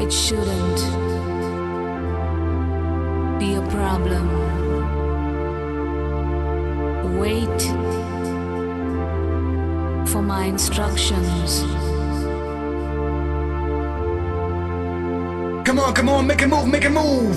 It shouldn't be a problem. Wait for my instructions. Come on, come on, make a move, make a move.